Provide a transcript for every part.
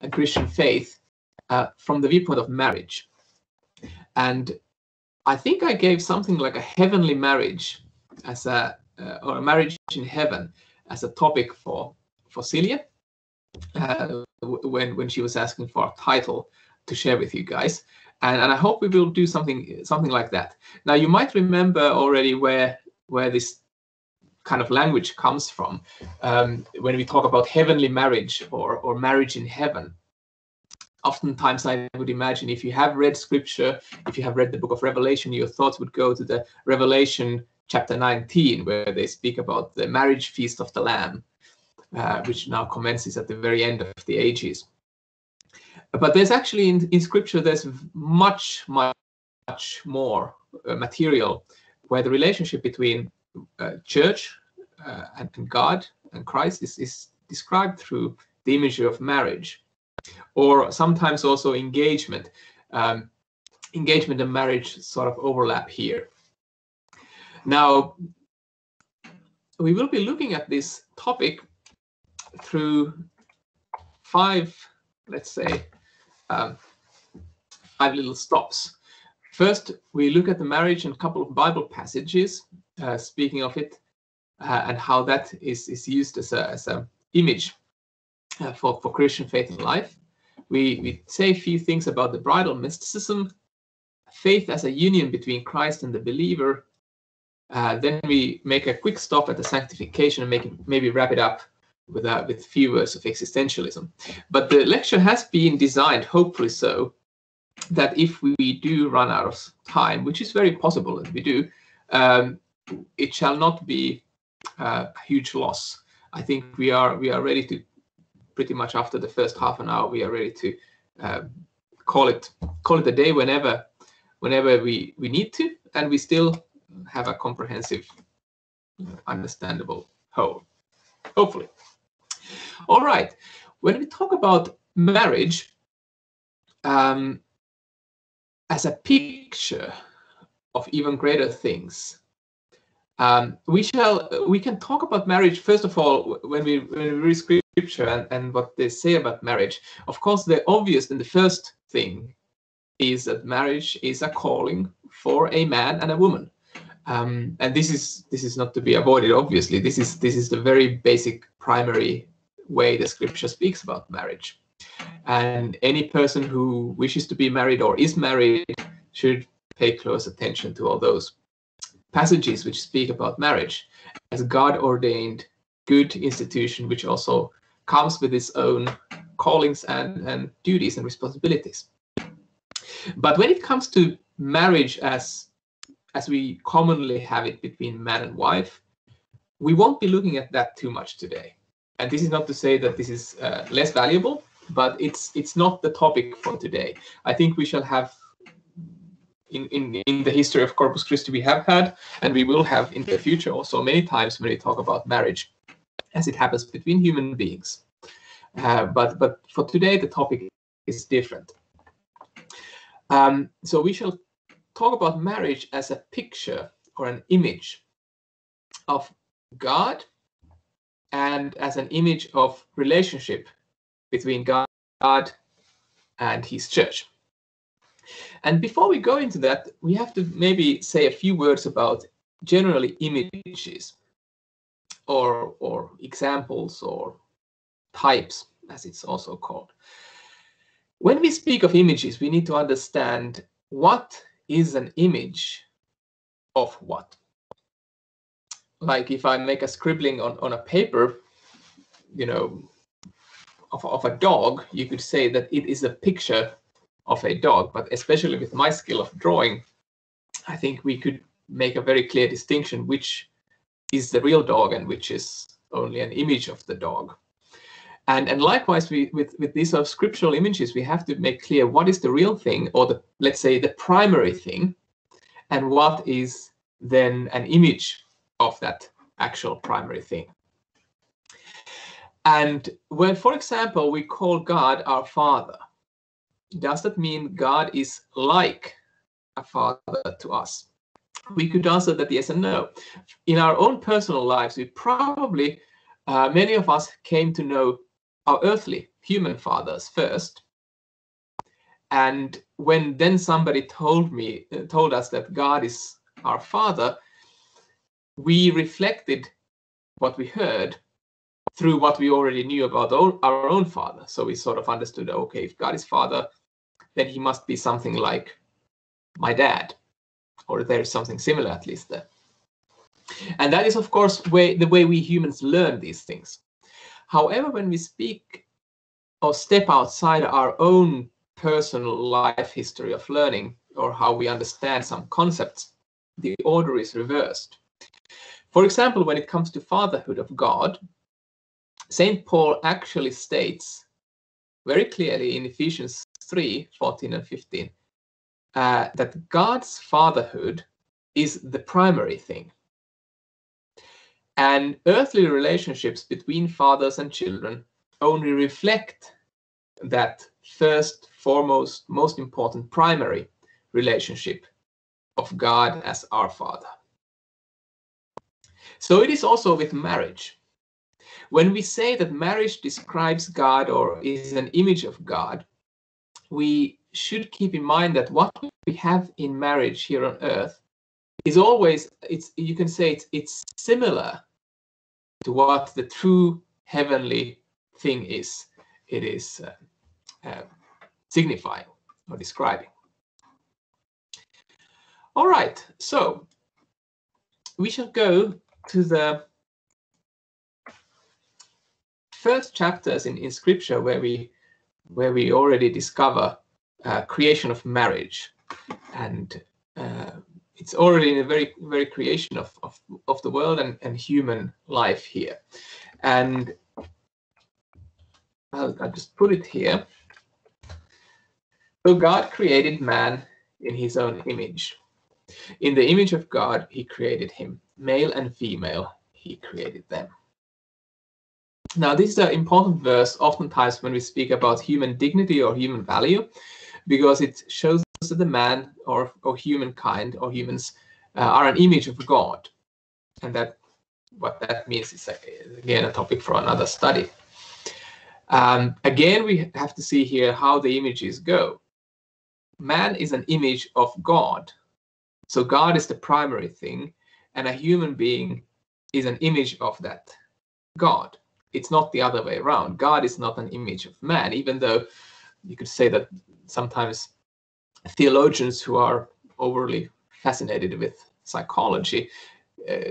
and Christian faith uh, from the viewpoint of marriage. And I think I gave something like a heavenly marriage as a uh, or a marriage in heaven as a topic for for Celia uh, when when she was asking for a title to share with you guys. And, and I hope we will do something something like that. Now you might remember already where where this kind of language comes from um, when we talk about heavenly marriage or or marriage in heaven. Oftentimes, I would imagine if you have read scripture, if you have read the book of Revelation, your thoughts would go to the Revelation chapter 19, where they speak about the marriage feast of the Lamb, uh, which now commences at the very end of the ages. But there's actually in, in scripture, there's much, much, much more uh, material where the relationship between uh, church and, and God and Christ is, is described through the imagery of marriage, or sometimes also engagement. Um, engagement and marriage sort of overlap here. Now, we will be looking at this topic through five, let's say, um, five little stops. First, we look at the marriage and a couple of Bible passages, uh, speaking of it, uh, and how that is, is used as a, as a image uh, for, for Christian faith in life. We, we say a few things about the bridal mysticism, faith as a union between Christ and the believer, uh, then we make a quick stop at the sanctification and make it, maybe wrap it up with uh, with few words of existentialism. But the lecture has been designed, hopefully so, that if we do run out of time, which is very possible that we do, um, it shall not be a huge loss. I think we are we are ready to pretty much after the first half an hour we are ready to uh, call it call it a day whenever whenever we we need to, and we still have a comprehensive, understandable whole, hopefully. All right, when we talk about marriage um, as a picture of even greater things, um, we shall we can talk about marriage first of all when we when we read scripture and, and what they say about marriage. Of course, the obvious and the first thing is that marriage is a calling for a man and a woman. Um, and this is this is not to be avoided. Obviously, this is this is the very basic primary way the scripture speaks about marriage. And any person who wishes to be married or is married should pay close attention to all those passages which speak about marriage as God ordained good institution, which also comes with its own callings and, and duties and responsibilities. But when it comes to marriage as as we commonly have it between man and wife, we won't be looking at that too much today. And this is not to say that this is uh, less valuable, but it's it's not the topic for today. I think we shall have in, in, in the history of Corpus Christi we have had, and we will have in the future also many times when we talk about marriage, as it happens between human beings. Uh, but but for today the topic is different. Um, so we shall talk about marriage as a picture or an image of God and as an image of relationship between God and his church. And before we go into that, we have to maybe say a few words about generally images or or examples or types as it's also called. When we speak of images, we need to understand what is an image of what. Like if I make a scribbling on, on a paper, you know, of, of a dog, you could say that it is a picture of a dog. But especially with my skill of drawing, I think we could make a very clear distinction which is the real dog and which is only an image of the dog. And, and likewise, we, with, with these sort of scriptural images, we have to make clear what is the real thing, or the let's say the primary thing, and what is then an image of that actual primary thing. And when, for example, we call God our Father, does that mean God is like a father to us? We could answer that yes and no. In our own personal lives, we probably, uh, many of us came to know our earthly human fathers first. And when then somebody told me, uh, told us that God is our father, we reflected what we heard through what we already knew about our own father. So we sort of understood, okay, if God is father, then he must be something like my dad, or there's something similar at least there. And that is, of course, way, the way we humans learn these things. However, when we speak or step outside our own personal life history of learning or how we understand some concepts, the order is reversed. For example, when it comes to fatherhood of God, St. Paul actually states very clearly in Ephesians 3 14 and 15 uh, that God's fatherhood is the primary thing. And earthly relationships between fathers and children only reflect that first, foremost, most important primary relationship of God as our Father. So it is also with marriage. When we say that marriage describes God or is an image of God, we should keep in mind that what we have in marriage here on earth is always it's you can say it's it's similar to what the true heavenly thing is it is uh, uh, signifying or describing. All right, so we shall go to the first chapters in, in scripture where we where we already discover uh, creation of marriage. And uh, it's already in the very very creation of, of, of the world and, and human life here. And I'll, I'll just put it here. So god created man in his own image. In the image of god he created him. Male and female he created them now this is an important verse oftentimes when we speak about human dignity or human value because it shows that the man or, or humankind or humans uh, are an image of God. And that what that means is again a topic for another study. Um, again, we have to see here how the images go. Man is an image of God. So God is the primary thing, and a human being is an image of that God. It's not the other way around. God is not an image of man, even though you could say that sometimes theologians who are overly fascinated with psychology uh,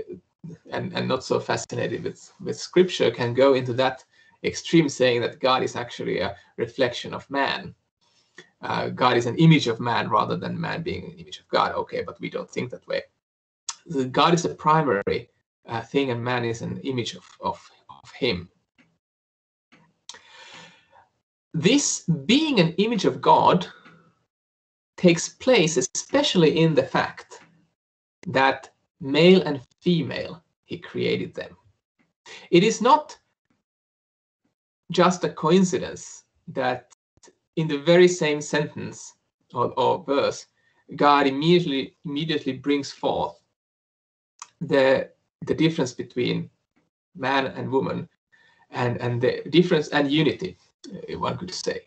and, and not so fascinated with, with scripture can go into that extreme saying that God is actually a reflection of man. Uh, God is an image of man rather than man being an image of God. Okay, but we don't think that way. God is a primary uh, thing and man is an image of, of, of him. This being an image of God takes place especially in the fact that male and female, he created them. It is not just a coincidence that in the very same sentence or, or verse, God immediately immediately brings forth the the difference between man and woman and and the difference and unity eh, one could say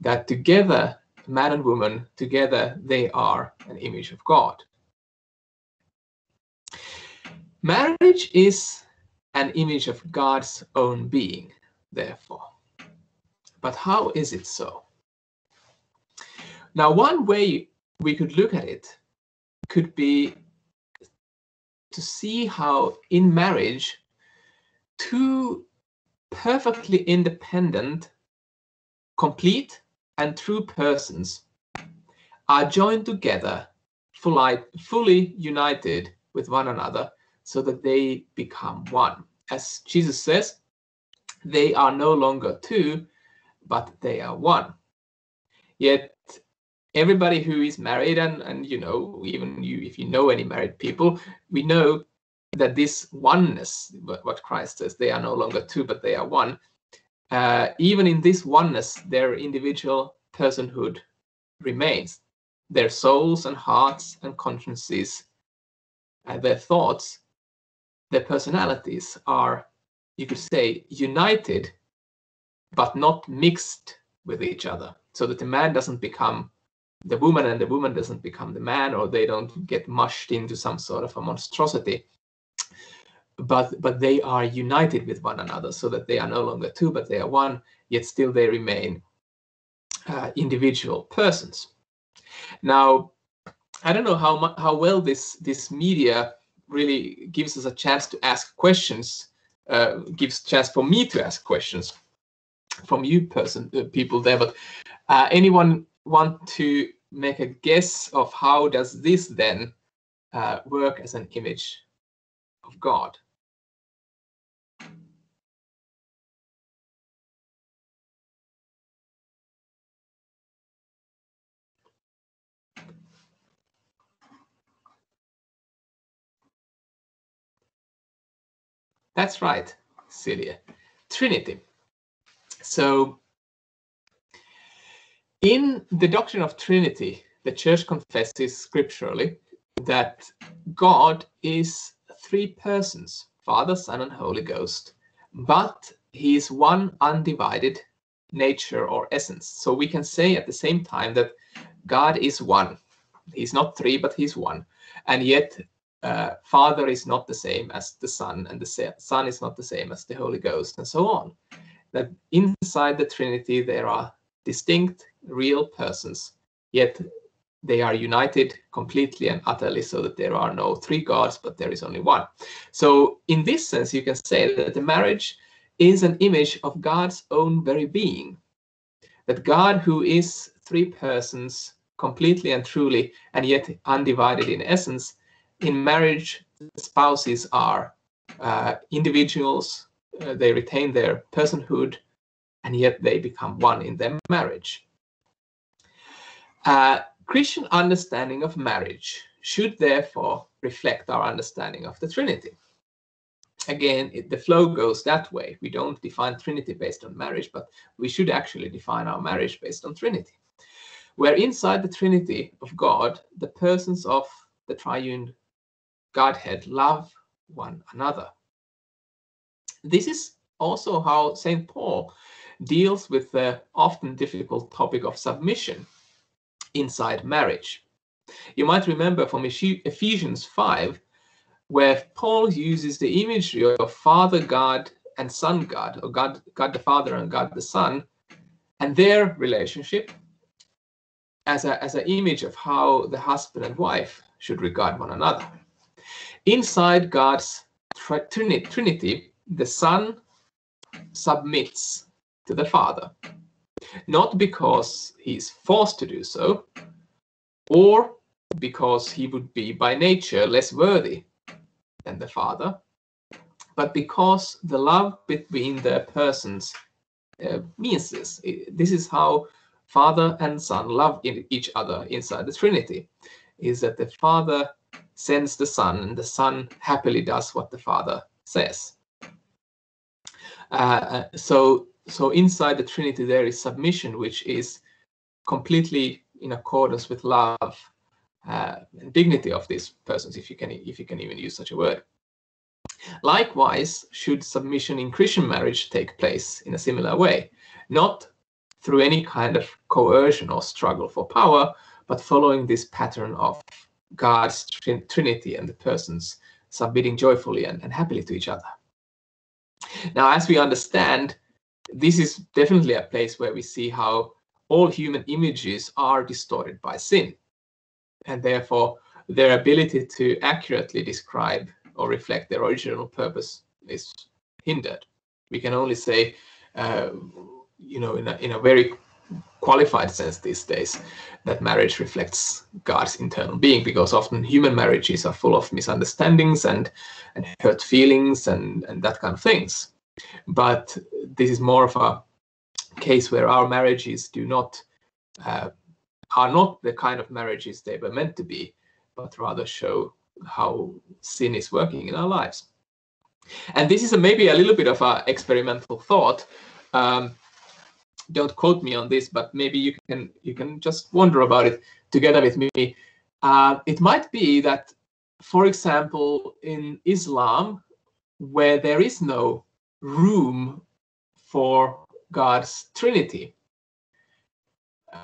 that together man and woman together they are an image of god. Marriage is an image of god's own being therefore. But how is it so? Now one way we could look at it could be to see how in marriage two perfectly independent complete and true persons are joined together, fully, united with one another, so that they become one. As Jesus says, they are no longer two, but they are one. Yet everybody who is married and and you know even you if you know any married people we know that this oneness what christ says they are no longer two but they are one uh, even in this oneness, their individual personhood remains. Their souls and hearts and consciences, uh, their thoughts, their personalities are, you could say, united but not mixed with each other, so that the man doesn't become the woman and the woman doesn't become the man, or they don't get mushed into some sort of a monstrosity. But but they are united with one another, so that they are no longer two, but they are one. Yet still they remain uh, individual persons. Now, I don't know how how well this this media really gives us a chance to ask questions, uh, gives chance for me to ask questions from you person uh, people there. But uh, anyone want to make a guess of how does this then uh, work as an image of God? That's right, Celia. Trinity. So in the doctrine of Trinity, the church confesses scripturally that God is three persons, Father, Son, and Holy Ghost, but he is one undivided nature or essence. So we can say at the same time that God is one. He's not three, but he's one. And yet uh, Father is not the same as the Son, and the Son is not the same as the Holy Ghost, and so on. That inside the Trinity there are distinct, real persons, yet they are united completely and utterly so that there are no three gods, but there is only one. So, in this sense, you can say that the marriage is an image of God's own very being. That God, who is three persons completely and truly, and yet undivided in essence, in marriage, spouses are uh, individuals, uh, they retain their personhood, and yet they become one in their marriage. Uh, Christian understanding of marriage should therefore reflect our understanding of the Trinity. Again, it, the flow goes that way. We don't define Trinity based on marriage, but we should actually define our marriage based on Trinity. Where inside the Trinity of God, the persons of the triune Godhead love one another. This is also how St. Paul deals with the often difficult topic of submission inside marriage. You might remember from Ephesians 5, where Paul uses the imagery of Father God and Son God, or God, God the Father and God the Son, and their relationship as an as an image of how the husband and wife should regard one another. Inside God's Trinity, the Son submits to the Father, not because he is forced to do so, or because he would be by nature less worthy than the Father, but because the love between the persons uh, means this. This is how Father and Son love each other inside the Trinity, is that the Father sends the Son, and the Son happily does what the Father says. Uh, uh, so, so inside the Trinity there is submission, which is completely in accordance with love uh, and dignity of these persons, if you can, if you can even use such a word. Likewise, should submission in Christian marriage take place in a similar way, not through any kind of coercion or struggle for power, but following this pattern of God's trin Trinity and the persons submitting joyfully and, and happily to each other. Now, as we understand, this is definitely a place where we see how all human images are distorted by sin, and therefore their ability to accurately describe or reflect their original purpose is hindered. We can only say, uh, you know, in a, in a very qualified sense these days that marriage reflects God's internal being because often human marriages are full of misunderstandings and, and hurt feelings and, and that kind of things. But this is more of a case where our marriages do not uh, are not the kind of marriages they were meant to be, but rather show how sin is working in our lives. And this is a, maybe a little bit of an experimental thought. Um, don't quote me on this, but maybe you can you can just wonder about it together with me. Uh, it might be that, for example, in Islam, where there is no room for God's Trinity.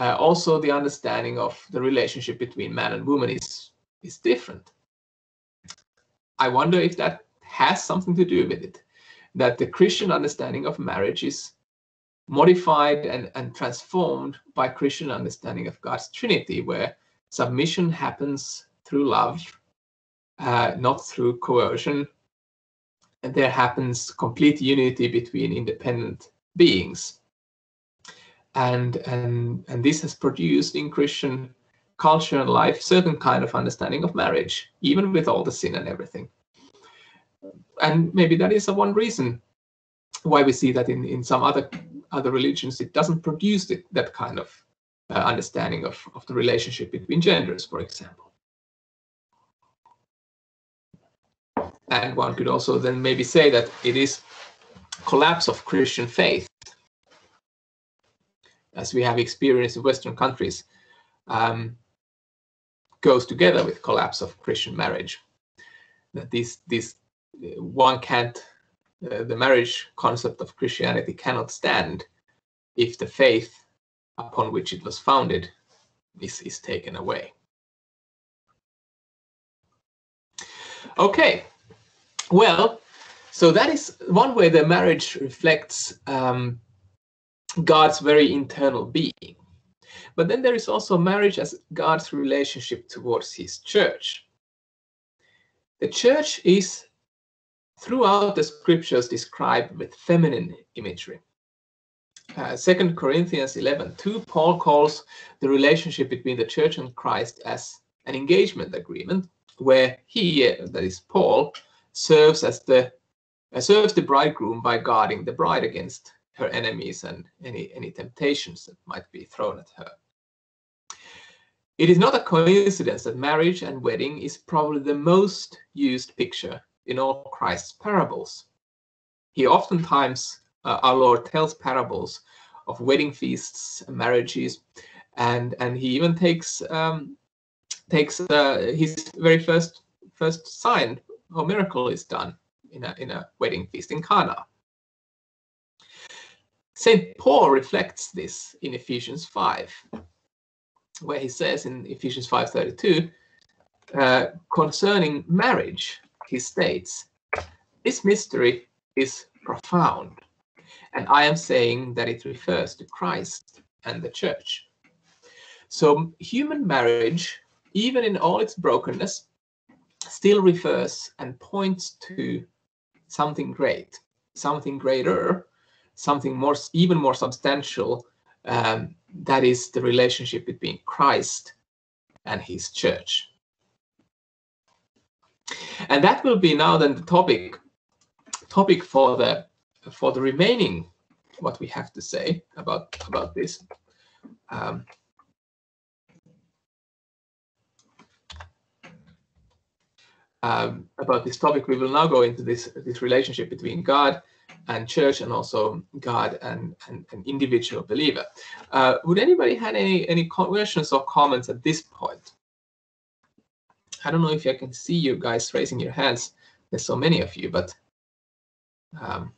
Uh, also, the understanding of the relationship between man and woman is is different. I wonder if that has something to do with it, that the Christian understanding of marriage is modified and, and transformed by Christian understanding of God's Trinity, where submission happens through love, uh, not through coercion, and there happens complete unity between independent beings. And, and, and this has produced in Christian culture and life certain kind of understanding of marriage, even with all the sin and everything. And maybe that is one reason why we see that in, in some other other religions it doesn't produce the, that kind of uh, understanding of, of the relationship between genders, for example. And one could also then maybe say that it is collapse of Christian faith, as we have experienced in Western countries, um, goes together with collapse of Christian marriage. That this this one can't the marriage concept of Christianity cannot stand if the faith upon which it was founded is, is taken away. Okay, well, so that is one way the marriage reflects um, God's very internal being. But then there is also marriage as God's relationship towards his church. The church is throughout the scriptures described with feminine imagery. Uh, 2 Corinthians 11 2, Paul calls the relationship between the church and Christ as an engagement agreement, where he, that is Paul, serves as the uh, serves the bridegroom by guarding the bride against her enemies and any, any temptations that might be thrown at her. It is not a coincidence that marriage and wedding is probably the most used picture in all Christ's parables. He oftentimes, uh, our Lord tells parables of wedding feasts marriages, and and he even takes um, takes uh, his very first first sign or miracle is done in a in a wedding feast in Cana. Saint Paul reflects this in Ephesians 5, where he says in Ephesians 5:32 uh, concerning marriage, he states, This mystery is profound, and I am saying that it refers to Christ and the church. So, human marriage, even in all its brokenness, still refers and points to something great, something greater, something more, even more substantial. Um, that is the relationship between Christ and his church. And that will be now then the topic topic for the for the remaining what we have to say about about this. Um, um, about this topic, we will now go into this this relationship between God and church, and also God and an individual believer. Uh, would anybody have any any questions or comments at this point? I don't know if I can see you guys raising your hands. There's so many of you, but um,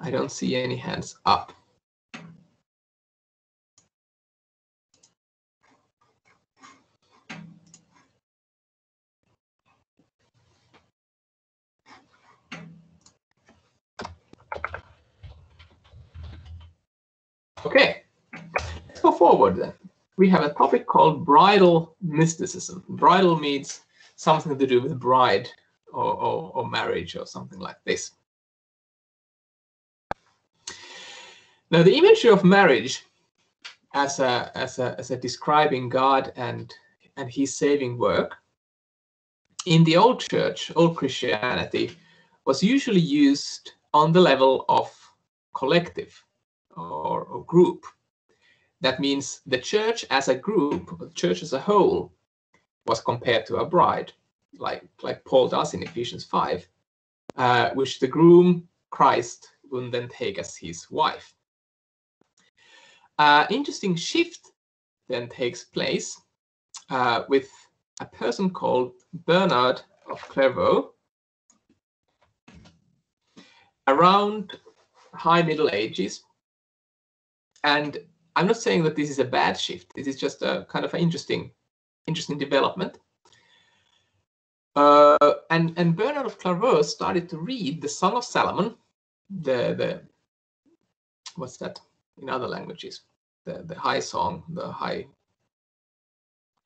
I don't see any hands up. Okay, let's go forward then we have a topic called bridal mysticism. Bridal means something to do with bride or, or, or marriage or something like this. Now, the imagery of marriage as a, as a, as a describing God and, and his saving work in the old church, old Christianity, was usually used on the level of collective or, or group. That means the church as a group, the church as a whole, was compared to a bride, like, like Paul does in Ephesians 5, uh, which the groom, Christ, would then take as his wife. Uh, interesting shift then takes place uh, with a person called Bernard of Clairvaux, around high Middle Ages. And I'm not saying that this is a bad shift. This is just a kind of an interesting, interesting development. Uh, and and Bernard of Clairvaux started to read the Song of Solomon, the the what's that in other languages, the the high song, the high.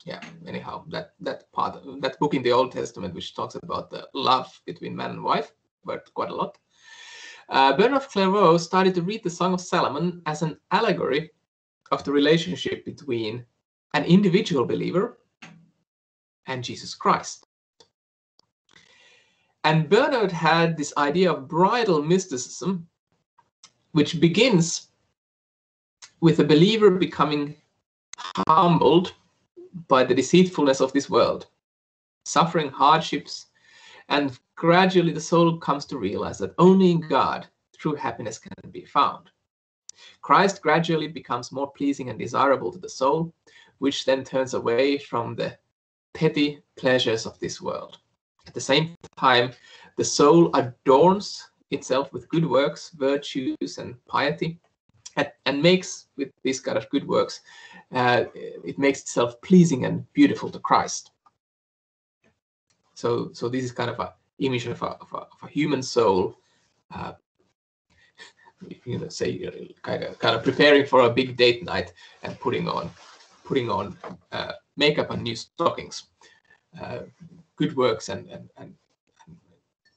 Yeah. Anyhow, that that part, that book in the Old Testament, which talks about the love between man and wife, but quite a lot. Uh, Bernard of Clairvaux started to read the Song of Solomon as an allegory of the relationship between an individual believer and Jesus Christ. And Bernard had this idea of bridal mysticism, which begins with a believer becoming humbled by the deceitfulness of this world, suffering hardships, and gradually the soul comes to realize that only in God true happiness can be found. Christ gradually becomes more pleasing and desirable to the soul, which then turns away from the petty pleasures of this world. At the same time, the soul adorns itself with good works, virtues, and piety, and, and makes with these kind of good works, uh, it makes itself pleasing and beautiful to Christ. So, so this is kind of a image of a, of a, of a human soul, uh, you know, say kind of kind of preparing for a big date night and putting on putting on uh, makeup and new stockings. Uh, good works and, and, and, and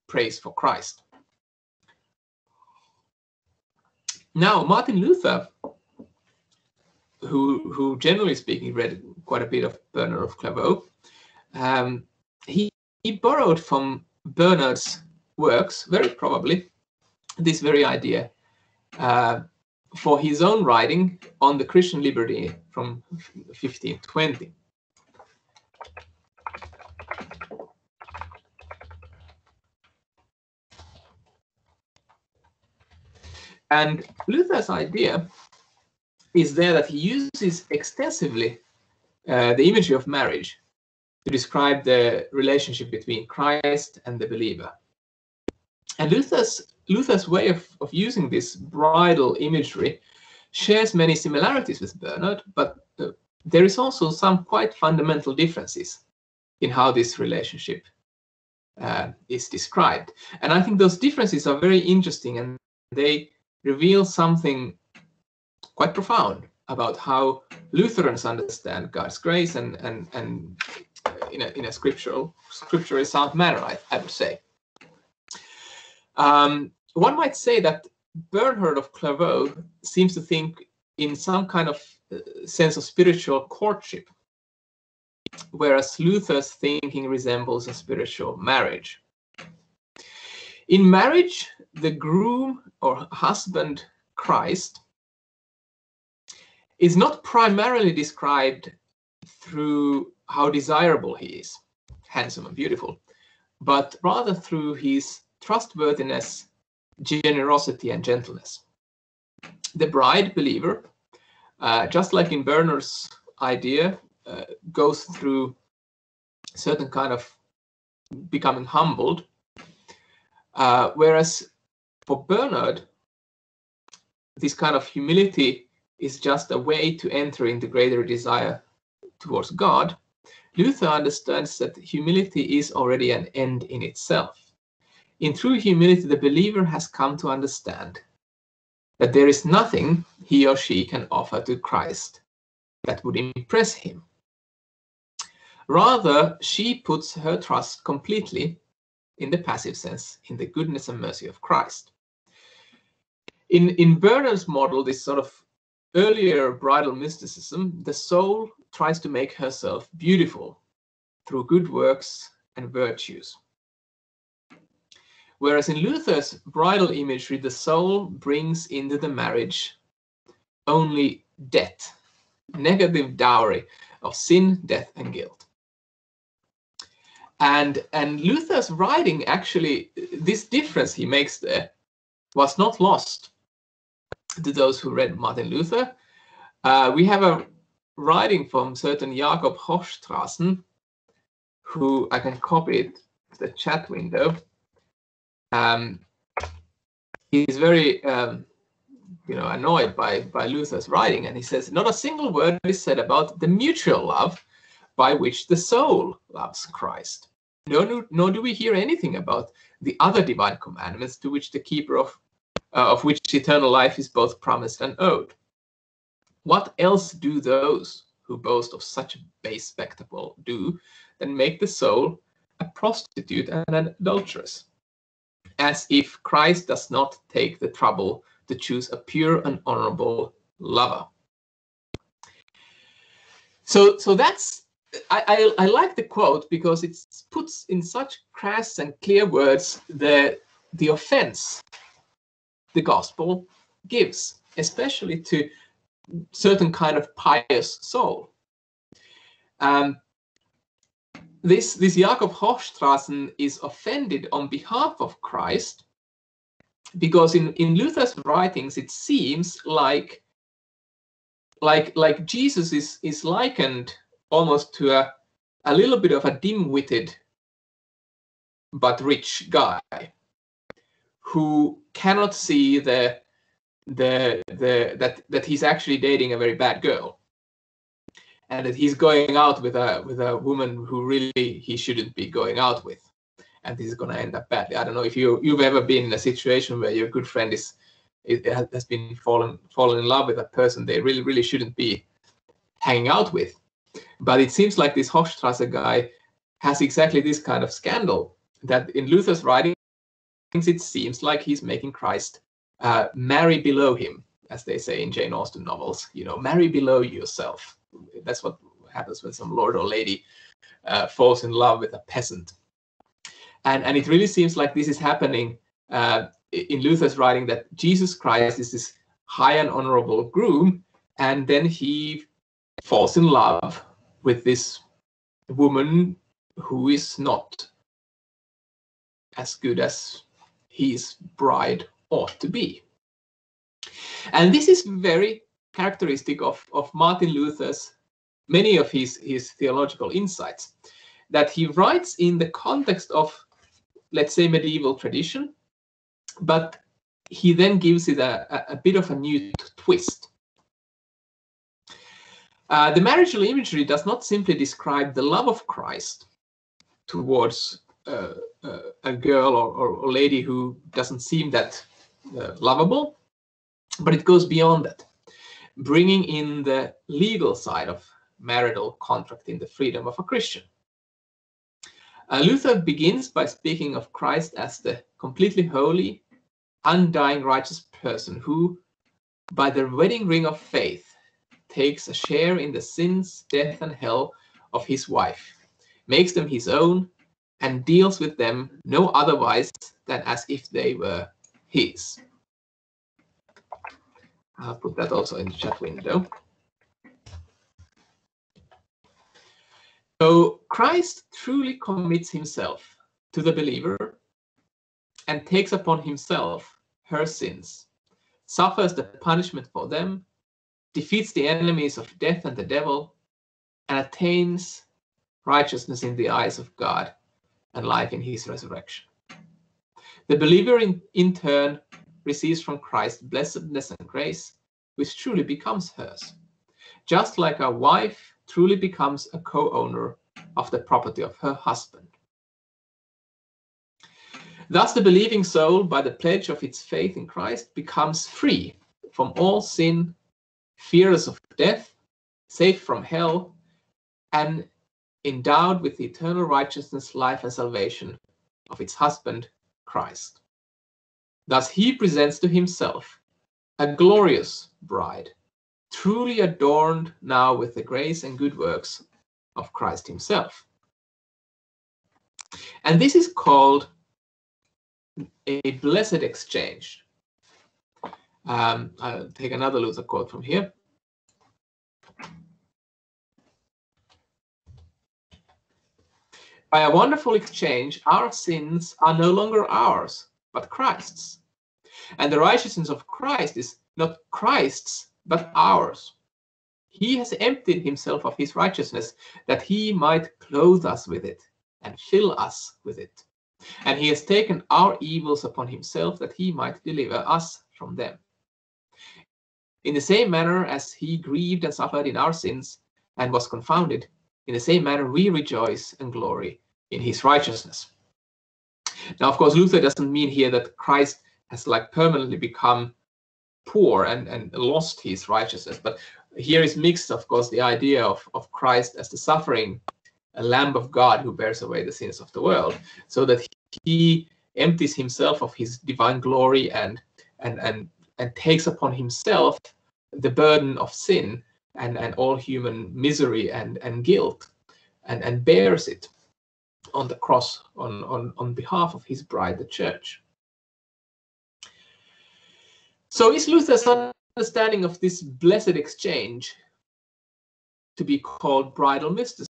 praise for Christ. Now, Martin Luther, who, who generally speaking read quite a bit of Bernard of Clairvaux, um, he, he borrowed from Bernard's works, very probably, this very idea uh, for his own writing on the Christian liberty from 1520. And Luther's idea is there that he uses extensively uh, the imagery of marriage to describe the relationship between Christ and the believer. And Luther's, Luther's way of, of using this bridal imagery shares many similarities with Bernard, but uh, there is also some quite fundamental differences in how this relationship uh, is described. And I think those differences are very interesting and they reveal something quite profound about how Lutherans understand God's grace and and and in a in a scriptural scripturally sound manner, I, I would say. Um, one might say that Bernhard of Clairvaux seems to think in some kind of uh, sense of spiritual courtship, whereas Luther's thinking resembles a spiritual marriage. In marriage, the groom or husband Christ is not primarily described through how desirable he is, handsome and beautiful, but rather through his trustworthiness, generosity, and gentleness. The bride believer, uh, just like in Bernard's idea, uh, goes through certain kind of becoming humbled uh, whereas for Bernard, this kind of humility is just a way to enter into greater desire towards God. Luther understands that humility is already an end in itself. In true humility, the believer has come to understand that there is nothing he or she can offer to Christ that would impress him. Rather, she puts her trust completely in the passive sense, in the goodness and mercy of Christ. In, in Bernard's model, this sort of earlier bridal mysticism, the soul tries to make herself beautiful through good works and virtues. Whereas in Luther's bridal imagery, the soul brings into the marriage only debt, negative dowry of sin, death, and guilt. And and luther's writing actually this difference he makes there was not lost to those who read martin luther. Uh, we have a writing from certain jakob hofstrassen who i can copy it to the chat window um, he's very um, you know annoyed by by Luther's writing, and he says not a single word is said about the mutual love by which the soul loves Christ. Nor, nor do we hear anything about the other divine commandments to which the keeper of uh, of which eternal life is both promised and owed. What else do those who boast of such a base spectacle do than make the soul a prostitute and an adulteress? As if Christ does not take the trouble to choose a pure and honorable lover. So, so that's I, I, I like the quote because it puts in such crass and clear words the the offense the gospel gives, especially to certain kind of pious soul. Um, this this Jakob Hochstrassen is offended on behalf of Christ because in, in Luther's writings it seems like like like Jesus is is likened almost to a a little bit of a dim-witted but rich guy who cannot see the the the that that he's actually dating a very bad girl and that he's going out with a with a woman who really he shouldn't be going out with and this is going to end up badly i don't know if you you've ever been in a situation where your good friend is it has been fallen fallen in love with a person they really really shouldn't be hanging out with but it seems like this Hochstrasse guy has exactly this kind of scandal that in luther's writings it seems like he's making Christ uh, marry below him, as they say in Jane Austen novels. You know, marry below yourself. That's what happens when some lord or lady uh, falls in love with a peasant. And, and it really seems like this is happening uh, in Luther's writing that Jesus Christ is this high and honorable groom, and then he falls in love with this woman who is not as good as his bride ought to be. And this is very characteristic of, of Martin Luther's many of his, his theological insights that he writes in the context of, let's say, medieval tradition, but he then gives it a, a, bit of a new twist. Uh, the marriageal imagery does not simply describe the love of Christ towards uh, uh, a girl or, or, lady who doesn't seem that uh, lovable, but it goes beyond that, bringing in the legal side of marital contract in the freedom of a Christian. Uh, Luther begins by speaking of Christ as the completely holy, undying, righteous person who, by the wedding ring of faith, takes a share in the sins, death, and hell of his wife, makes them his own, and deals with them no otherwise than as if they were his. I'll put that also in the chat window. So Christ truly commits himself to the believer and takes upon himself her sins, suffers the punishment for them, defeats the enemies of death and the devil, and attains righteousness in the eyes of God and life in his resurrection. The believer in, in turn receives from Christ blessedness and grace, which truly becomes hers, just like a wife truly becomes a co owner of the property of her husband. Thus, the believing soul, by the pledge of its faith in Christ, becomes free from all sin, fearless of death, safe from hell, and endowed with the eternal righteousness, life, and salvation of its husband, Christ. Thus he presents to himself a glorious bride, truly adorned now with the grace and good works of Christ himself. And this is called a blessed exchange. Um, I'll take another Luther quote from here. By a wonderful exchange, our sins are no longer ours, but Christ's. And the righteousness of Christ is not Christ's, but ours. He has emptied himself of his righteousness that he might clothe us with it and fill us with it. And he has taken our evils upon himself that he might deliver us from them. In the same manner as he grieved and suffered in our sins and was confounded, in the same manner we rejoice and glory in his righteousness. Now, of course, Luther doesn't mean here that Christ has like permanently become poor and, and lost his righteousness, but here is mixed, of course, the idea of, of Christ as the suffering a Lamb of God who bears away the sins of the world, so that he empties himself of his divine glory and and and and takes upon himself the burden of sin and, and all human misery and, and guilt and, and bears it on the cross on, on, on behalf of his bride, the church. So is Luther's understanding of this blessed exchange to be called bridal mysticism?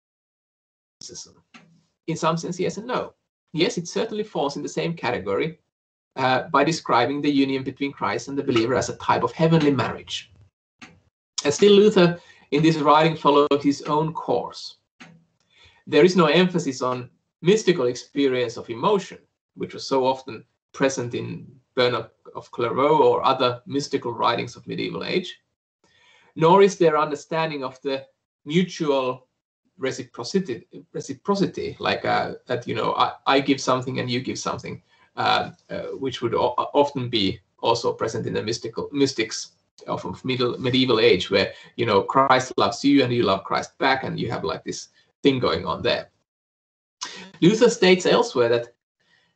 In some sense, yes and no. Yes, it certainly falls in the same category uh, by describing the union between Christ and the believer as a type of heavenly marriage. And still, Luther in this writing followed his own course. There is no emphasis on mystical experience of emotion, which was so often present in Bernard of Clairvaux or other mystical writings of medieval age, nor is there understanding of the mutual reciprocity, reciprocity like uh, that, you know, I, I give something and you give something, uh, uh, which would often be also present in the mystical mystics of, of middle medieval age, where you know Christ loves you and you love Christ back, and you have like this thing going on there. Luther states elsewhere that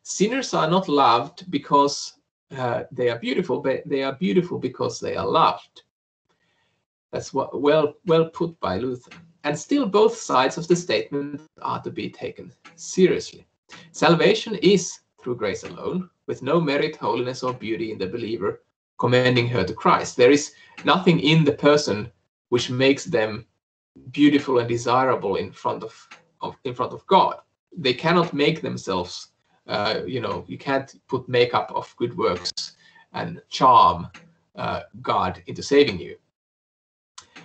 sinners are not loved because uh, they are beautiful, but they are beautiful because they are loved. That's what well well put by Luther. And still, both sides of the statement are to be taken seriously. Salvation is through grace alone, with no merit, holiness, or beauty in the believer, commending her to Christ. There is nothing in the person which makes them beautiful and desirable in front of, of in front of God. They cannot make themselves. Uh, you know, you can't put makeup of good works and charm uh, God into saving you.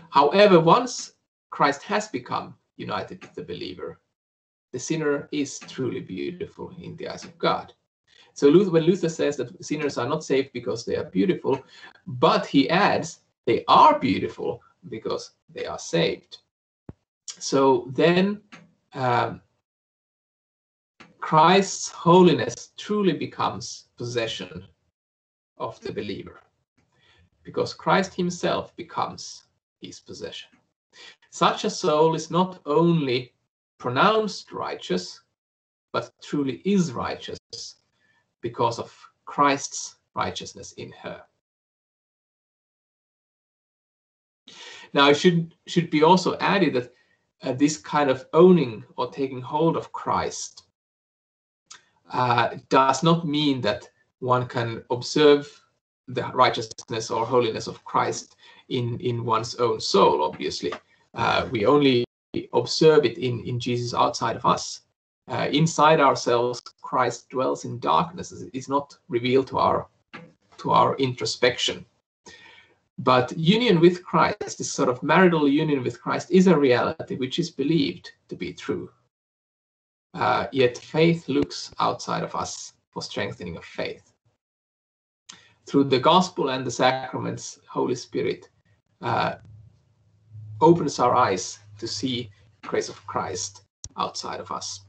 However, once Christ has become united with the believer, the sinner is truly beautiful in the eyes of God. So Luther, when Luther says that sinners are not saved because they are beautiful, but he adds they are beautiful because they are saved. So then um, Christ's holiness truly becomes possession of the believer because Christ himself becomes his possession. Such a soul is not only pronounced righteous, but truly is righteous because of Christ's righteousness in her. Now, it should, should be also added that uh, this kind of owning or taking hold of Christ uh, does not mean that one can observe the righteousness or holiness of Christ in, in one's own soul, obviously. Uh, we only observe it in, in Jesus outside of us. Uh, inside ourselves, Christ dwells in darkness. It's not revealed to our to our introspection. But union with Christ, this sort of marital union with Christ, is a reality which is believed to be true. Uh, yet faith looks outside of us for strengthening of faith. Through the gospel and the sacraments, Holy Spirit uh, opens our eyes to see grace of Christ outside of us.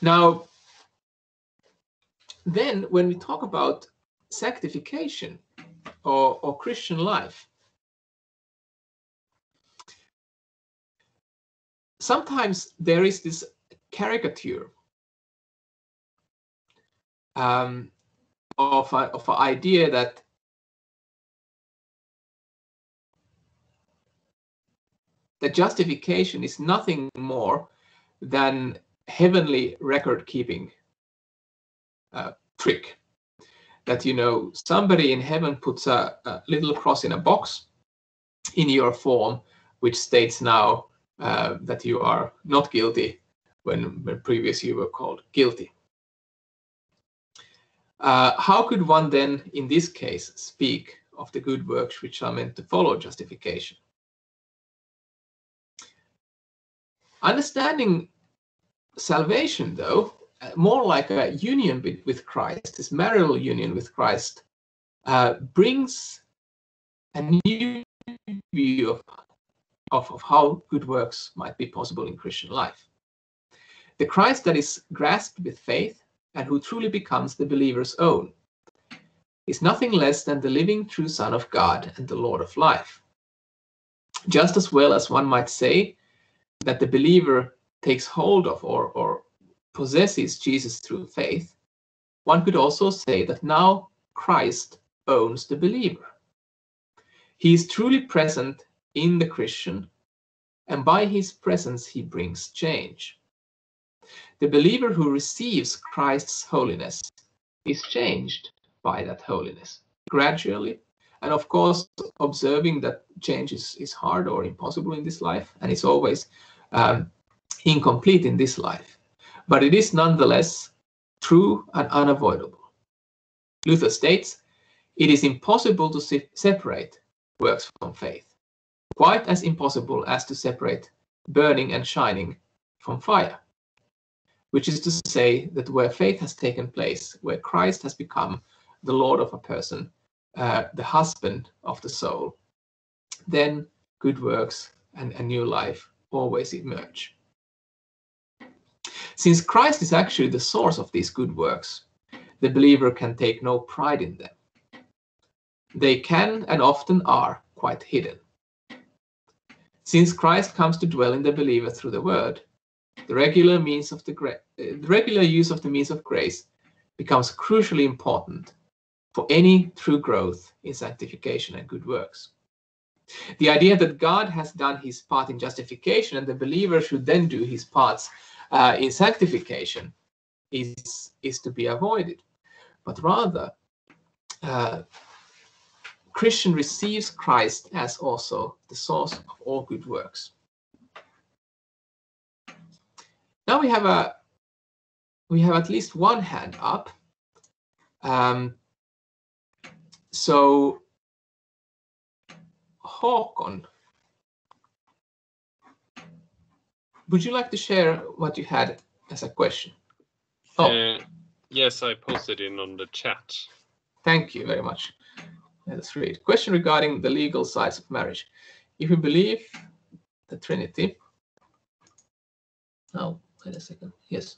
Now, then when we talk about sanctification or, or Christian life, sometimes there is this caricature um, of, a, of an idea that that justification is nothing more than heavenly record keeping uh, trick that you know somebody in heaven puts a, a, little cross in a box in your form which states now uh, that you are not guilty when, previously you were called guilty uh, how could one then, in this case, speak of the good works which are meant to follow justification. Understanding salvation, though, more like a union with, with Christ, this marital union with Christ, uh, brings a new view of, of, of how good works might be possible in Christian life. The Christ that is grasped with faith and who truly becomes the believer's own is nothing less than the living true Son of God and the Lord of life. Just as well as one might say that the believer takes hold of or, or possesses Jesus through faith, one could also say that now Christ owns the believer. He is truly present in the Christian, and by his presence, he brings change. The believer who receives Christ's holiness is changed by that holiness gradually. And of course, observing that change is, is hard or impossible in this life, and it's always um, incomplete in this life. But it is nonetheless true and unavoidable. Luther states, it is impossible to se separate works from faith, quite as impossible as to separate burning and shining from fire, which is to say that where faith has taken place, where Christ has become the Lord of a person, uh, the husband of the soul, then good works and a new life always emerge. Since Christ is actually the source of these good works, the believer can take no pride in them. They can and often are quite hidden. Since Christ comes to dwell in the believer through the word, the regular means of the, gra- uh, the regular use of the means of grace becomes crucially important for any true growth in sanctification and good works. The idea that God has done his part in justification and the believer should then do his parts uh, in sanctification is, is to be avoided. But rather, uh, Christian receives Christ as also the source of all good works. Now we have a we have at least one hand up. Um, so Håkon, would you like to share what you had as a question? Oh. Uh, yes, I posted in on the chat. Thank you very much. Let's read. Question regarding the legal sides of marriage. If we believe the Trinity, oh, wait a second. Yes.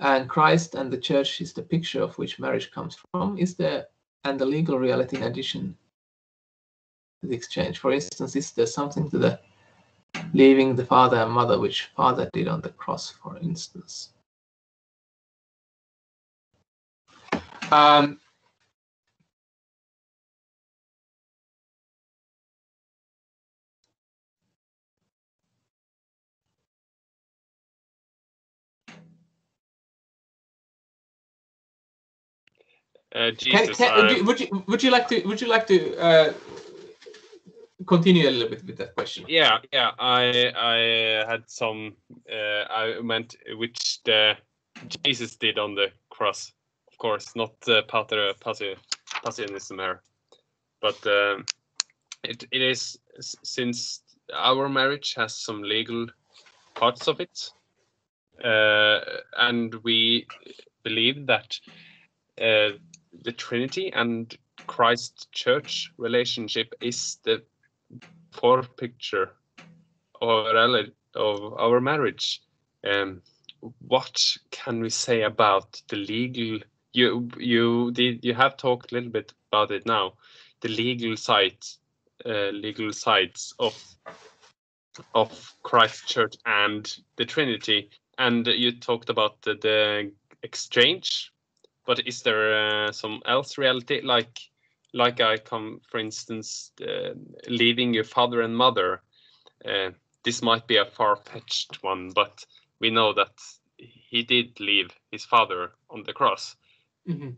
And Christ and the church is the picture of which marriage comes from, is there and the legal reality in addition to the exchange? For instance, is there something to the leaving the father and mother which father did on the cross, for instance? Um, Uh, Jesus, can, can, would you would you like to would you like to uh, continue a little bit with that question? Yeah, yeah. I I had some. Uh, I meant which the Jesus did on the cross, of course, not uh, patripassianism here, but um, it it is since our marriage has some legal parts of it, uh, and we believe that uh, the Trinity and Christ Church relationship is the core picture of, of our marriage. Um, what can we say about the legal? You you did you have talked a little bit about it now. The legal side, uh, legal sides of of Christ Church and the Trinity, and you talked about the, the exchange but is there uh, some else reality like like I come, for instance, uh, leaving your father and mother? Uh, this might be a far-fetched one, but we know that he did leave his father on the cross. Mm-hmm.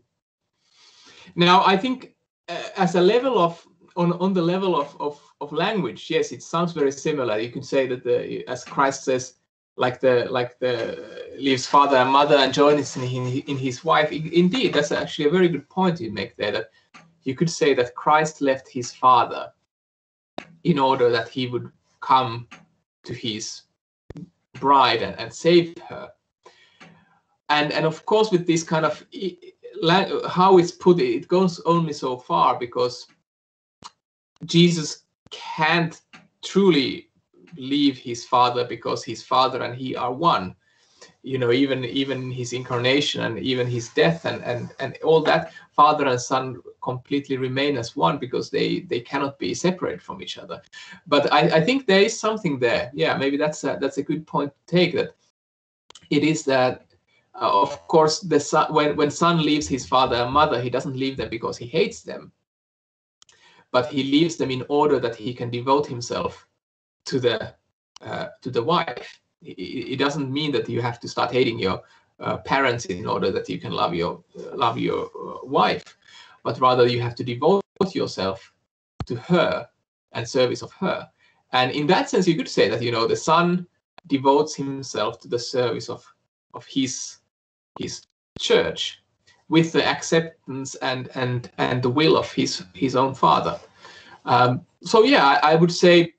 Now, I think uh, as a level of on on the level of, of of language, yes, it sounds very similar. You could say that the as Christ says, like the like the leaves father and mother and joins in, in, in his wife. Indeed, that's actually a very good point you make there. That you could say that Christ left his Father in order that he would come to his bride and, and save her. And, and of course, with this kind of how it's put, it goes only so far because Jesus can't truly leave his father because his father and he are one you know even even his incarnation and even his death and and and all that father and son completely remain as one because they they cannot be separate from each other. But i i think there is something there. Yeah maybe that's a that's a good point to take that it is that uh, of course the son when when son leaves his father and mother he doesn't leave them because he hates them. But he leaves them in order that he can devote himself to the uh, to the wife it, doesn't mean that you have to start hating your uh, parents in order that you can love your uh, love your uh, wife, but rather you have to devote yourself to her and service of her. And in that sense, you could say that you know the son devotes himself to the service of of his his church with the acceptance and and and the will of his his own father. Um, so yeah, I, I would say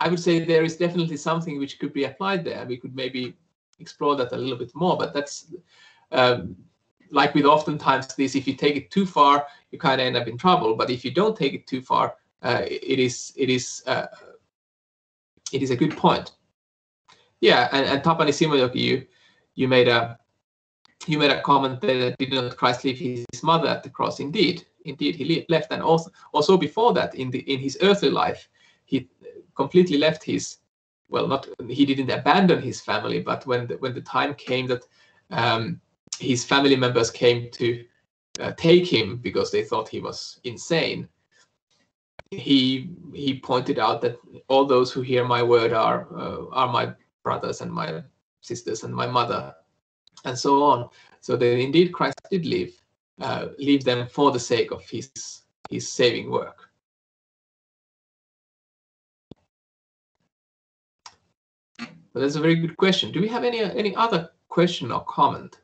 I would say there is definitely something which could be applied there. We could maybe explore that a little bit more, but that's um, like with oftentimes this, if you take it too far, you kind of end up in trouble. But if you don't take it too far, uh, it is it is uh, it is a good point. Yeah, and, and Tapani Simojoki, you you made a you made a comment that did not Christ leave his mother at the cross? Indeed, indeed he left, and also also before that, in the in his earthly life, he completely left his well not he didn't abandon his family but when the, when the time came that um, his family members came to uh, take him because they thought he was insane he he pointed out that all those who hear my word are uh, are my brothers and my sisters and my mother and so on. So that indeed christ did leave uh, leave them for the sake of his his saving work But that's a very good question. Do we have any any other question or comment?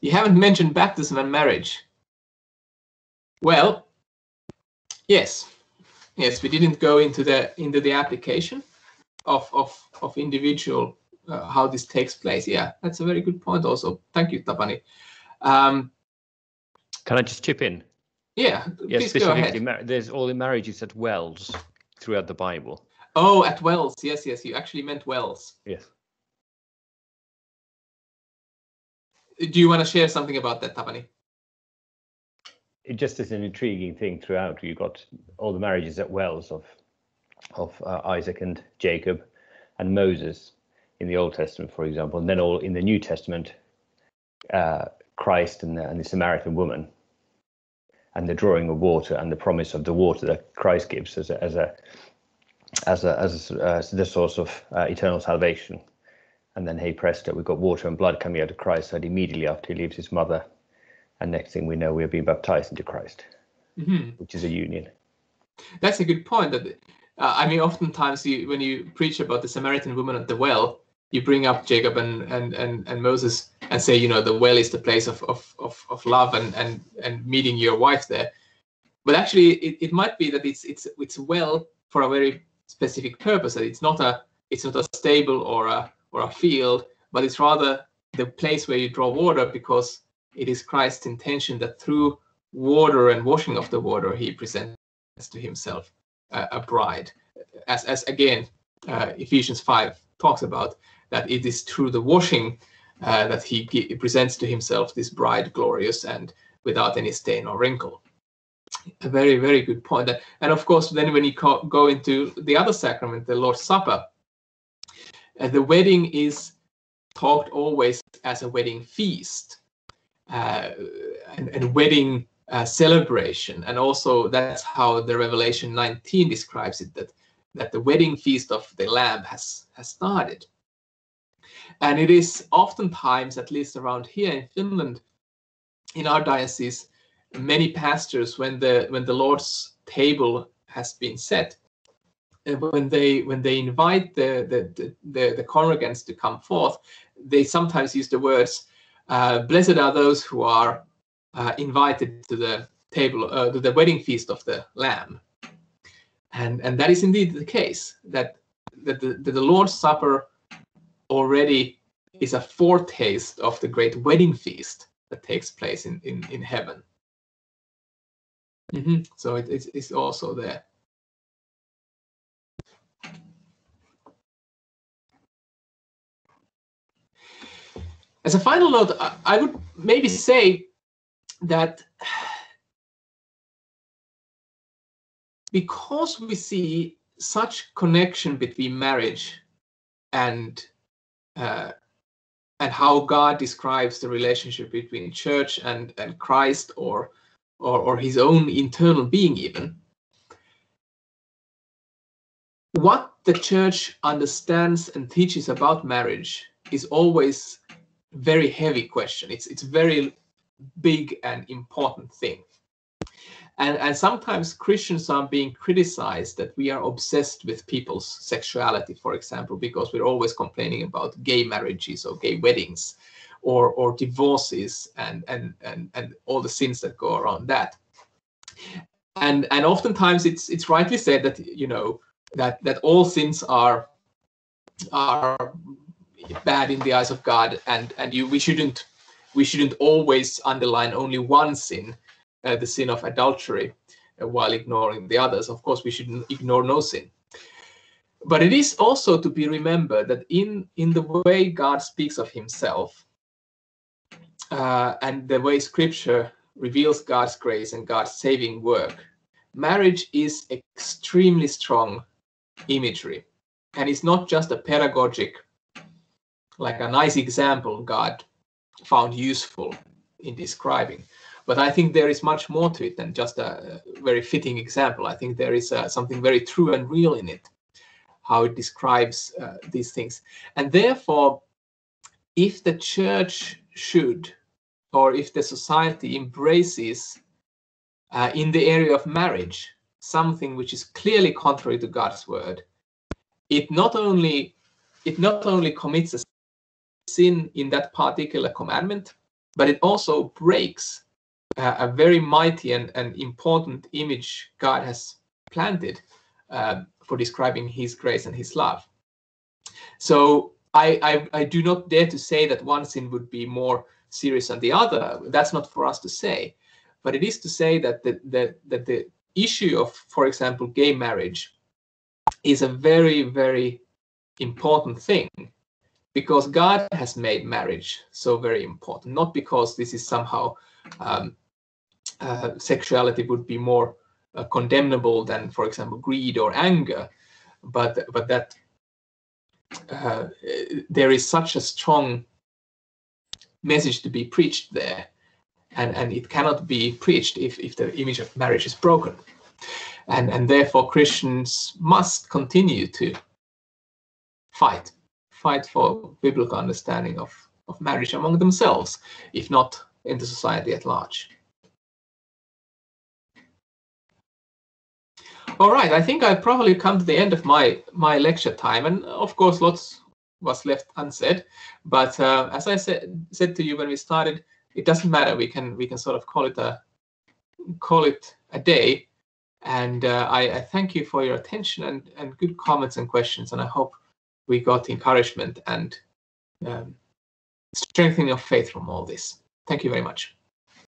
You haven't mentioned baptism and marriage. Well, yes, yes, we didn't go into the into the application of of of individual uh, how this takes place. Yeah, that's a very good point. Also, thank you, Tapani. Um, Can I just chip in? Yeah, yes, please go ahead. There's all the marriages at wells throughout the Bible. Oh, at wells. Yes, yes. You actually meant wells. Yes. Do you want to share something about that, Tapani? It just is an intriguing thing throughout. You got all the marriages at wells of of uh, Isaac and Jacob and Moses in the Old Testament, for example, and then all in the New Testament, uh, Christ and the, and the Samaritan woman, and the drawing of water and the promise of the water that Christ gives as a as a as a as, a, as the source of uh, eternal salvation. And then, hey presto, we've got water and blood coming out of Christ. immediately after he leaves his mother and next thing we know, we are being baptized into Christ, mm-hmm. which is a union. That's a good point. That uh, I mean, oftentimes you, when you preach about the Samaritan woman at the well, you bring up Jacob and and and, and Moses and say, you know, the well is the place of of of, of love and and and meeting your wife there. But actually, it, it might be that it's it's it's well for a very specific purpose. That it's not a it's not a stable or a or a field, but it's rather the place where you draw water because it is Christ's intention that through water and washing of the water, he presents to himself a, a bride. As, as again, uh, Ephesians 5 talks about, that it is through the washing uh, that he presents to himself this bride glorious and without any stain or wrinkle. A very, very good point. And of course, then when you go into the other sacrament, the Lord's Supper, uh, the wedding is talked always as a wedding feast and, and, wedding uh, celebration. And also that's how the Revelation 19 describes it, that, that the wedding feast of the Lamb has, has started. And it is oftentimes, at least around here in Finland, in our diocese, many pastors, when the when the Lord's table has been set, when they when they invite the the the, the congregants to come forth, they sometimes use the words, uh, "Blessed are those who are uh, invited to the table uh, to the wedding feast of the Lamb," and and that is indeed the case. That that the, that the Lord's Supper already is a foretaste of the great wedding feast that takes place in in, in heaven. Mm -hmm. So it, it's, it's also there. As a final note, I would maybe say that because we see such connection between marriage and uh, and how God describes the relationship between church and and Christ or or, or his own internal being even what the church understands and teaches about marriage is always very heavy question. It's it's very big and important thing. And, and sometimes Christians are being criticized that we are obsessed with people's sexuality, for example, because we're always complaining about gay marriages or gay weddings or, or divorces and, and, and, and all the sins that go around that. And, and oftentimes it's, it's rightly said that, you know, that, that all sins are, are bad in the eyes of God, and and you we shouldn't we shouldn't always underline only one sin, uh, the sin of adultery, uh, while ignoring the others. Of course, we shouldn't ignore no sin. But it is also to be remembered that in in the way God speaks of Himself, uh, and the way Scripture reveals God's grace and God's saving work, marriage is extremely strong imagery, and it's not just a pedagogic like a nice example God found useful in describing. But I think there is much more to it than just a very fitting example. I think there is uh, something very true and real in it, how it describes uh, these things. And therefore, if the church should, or if the society embraces uh, in the area of marriage something which is clearly contrary to God's word, it not only it not only commits a sin in that particular commandment, but it also breaks uh, a very mighty and, and important image God has planted uh, for describing His grace and His love. So I, I, I do not dare to say that one sin would be more serious than the other. That's not for us to say, but it is to say that the, the, that the issue of, for example, gay marriage is a very very important thing because God has made marriage so very important, not because this is somehow um, uh, sexuality would be more uh, condemnable than, for example, greed or anger, but but that uh, there is such a strong message to be preached there, and and it cannot be preached if if the image of marriage is broken, and and therefore Christians must continue to fight fight for biblical understanding of, of marriage among themselves, if not in the society at large. All right, I think I've probably come to the end of my my lecture time, and of course, lots was left unsaid. But uh, as I said said to you when we started, it doesn't matter. We can we can sort of call it a call it a day. And uh, I, I thank you for your attention and and good comments and questions. And I hope we got encouragement and um, strengthening of faith from all this. Thank you very much.